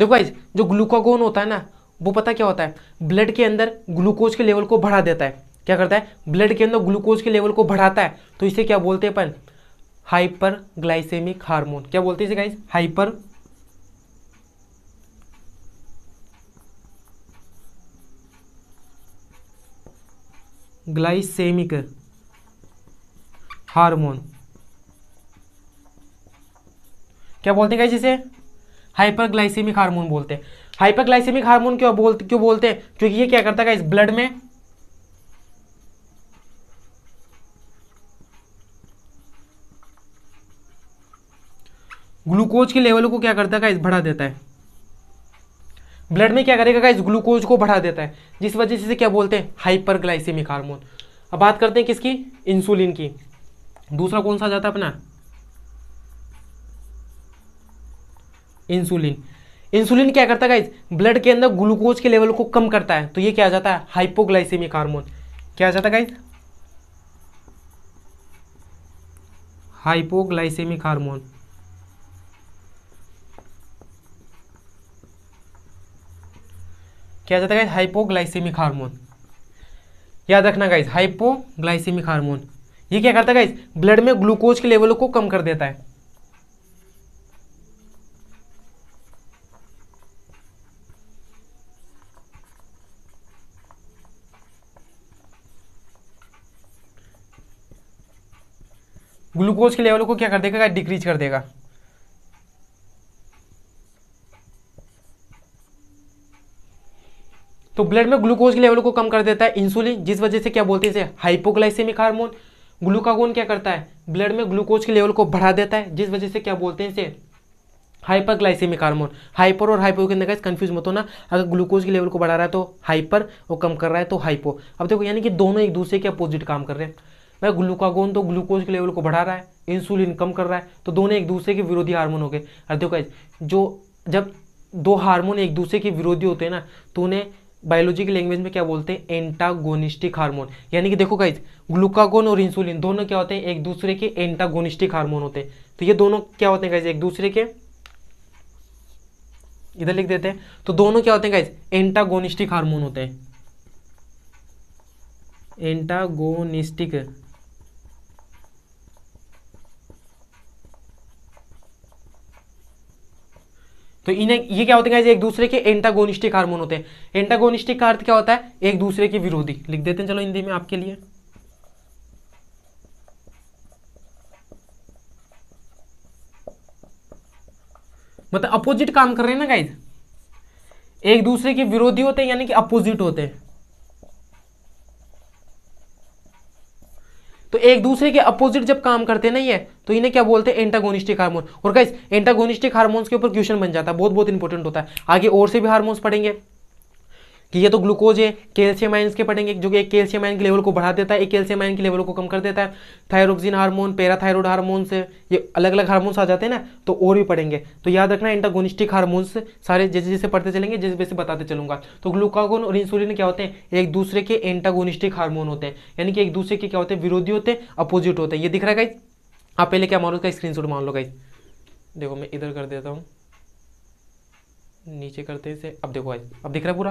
देखो गाइज़ जो ग्लूकागोन होता है ना, वो पता क्या होता है? ब्लड के अंदर ग्लूकोज के लेवल को बढ़ा देता है। क्या करता है? ब्लड के अंदर ग्लूकोज के लेवल को बढ़ाता है। तो इसे क्या बोलते हैं अपन? हाइपर ग्लाइसेमिक हार्मोन क्या बोलते हैं इसे गाइज़ हाइपर ग्लाइसेमिक हार्मोन क्या बोलते हैं जिसे हाइपरग्लाइसेमिक हार्मोन बोलते हैं। हाइपरग्लाइसेमिक हार्मोन क्यों बोलते क्यों बोलते हैं? क्योंकि ये क्या करता है इस ब्लड में ग्लूकोज के लेवल को क्या करता है इस बढ़ा देता है। ब्लड में क्या करेगा इस ग्लूकोज को बढ़ा देता है। जिस वजह से क्या बोलते हैं? Hyperglycaemic hormone. अब बात करते हैं किसकी? इंसुलिन की। दूसरा कौन सा आ जाता है अपना? इंसुलिन। इंसुलिन क्या करता है ब्लड के अंदर ग्लूकोज के लेवल को कम करता है। तो ये क्या आ जाता है? हाइपोग्लाइसेमिक हार्मोन क्या आ जाता है गाइज़ हाइपोग्लाइसेमिक हार्मोन क्या जाता है हाइपोग्लाइसेमिक हार्मोन याद रखना गाइज़ हाइपोग्लाइसेमिक हार्मोन ये क्या करता है गाइज़ ब्लड में ग्लूकोज के लेवल को कम कर देता है। ग्लूकोज के लेवल को क्या कर देगा? डिक्रीज कर देगा। तो ब्लड में ग्लूकोज के लेवल को कम कर देता है इंसुलिन, जिस वजह से क्या बोलते हैं इसे? Hypoglycaemic hormone. ग्लूकागोन क्या करता है? ब्लड में ग्लूकोज के लेवल को बढ़ा देता है, जिस वजह से क्या बोलते हैं इसे? Hyperglycaemic hormone. हाइपर और हाइपो के अंदर कंफ्यूज मत होना। अगर ग्लूकोज के लेवल को बढ़ा रहा है तो हाइपर और कम कर रहा है तो हाइपो। अब देखो, यानी कि दोनों एक दूसरे के अपोजिट काम कर रहे हैं। भाई ग्लूकागोन तो ग्लूकोज के लेवल को बढ़ा रहा है इंसुलिन कम कर रहा है तो दोनों एक दूसरे के विरोधी हार्मोन हो गए। और देखो जो जब दो हार्मोन एक दूसरे के विरोधी होते हैं ना तो उन्हें बायोलॉजी की लैंग्वेज में क्या बोलते हैं? एंटागोनिस्टिक हार्मोन यानी कि देखो गाइज़ ग्लूकागोन और इंसुलिन दोनों क्या होते हैं? एक दूसरे के एंटागोनिस्टिक हार्मोन होते हैं। तो ये दोनों क्या होते हैं गाइज़ एक दूसरे के इधर लिख देते हैं। तो दोनों क्या होते हैं गाइज़ एंटागोनिस्टिक हार्मोन होते हैं। एंटागोनिस्टिक तो इन्हें, ये क्या होते हैं एक दूसरे के एंटागोनिस्टिक हार्मोन होते हैं। एंटागोनिस्टिक का अर्थ क्या होता है? एक दूसरे के विरोधी। लिख देते हैं, चलो हिंदी में आपके लिए। मतलब अपोजिट काम कर रहे हैं ना गाइज़ एक दूसरे के विरोधी होते हैं, यानी कि अपोजिट होते हैं। तो एक दूसरे के अपोजिट जब काम करते नहीं है तो इन्हें क्या बोलते हैं? एंटागोनिस्टिक हार्मोन और गाइस एंटागोनिस्टिक हार्मोन्स के ऊपर क्वेश्चन बन जाता है बहुत बहुत इंपॉर्टेंट होता है। आगे और से भी हार्मोन्स पढ़ेंगे। कि ये तो ग्लूकोज है, कैल्शियम आयंस के पढ़ेंगे जो कि एक कैल्शियम आयन के लेवल को बढ़ा देता है, एक कैल्शियम आयन के लेवल को कम कर देता है। थायरोक्सिन हार्मोन पैराथायरॉयड हार्मोन से ये अलग अलग हार्मोन्स आ जाते हैं ना तो और भी पढ़ेंगे तो याद रखना एंटागोनिस्टिक हार्मोन्स सारे जैसे जैसे पढ़ते चलेंगे, जैसे जैसे बताते चलूँगा। तो ग्लूकागोन और इंसुलिन क्या होते हैं? एक दूसरे के एंटागोनिस्टिक हार्मोन होते हैं। यानी कि एक दूसरे के क्या होते हैं? विरोधी होते हैं अपोजिट होते हैं। ये दिख रहा है गाइज़ आप पहले क्या उसका स्क्रीन मान लो गाइज़ देखो, मैं इधर कर देता हूँ। नीचे करते हैं अब देखो गाइज़ अब दिख रहा है पूरा?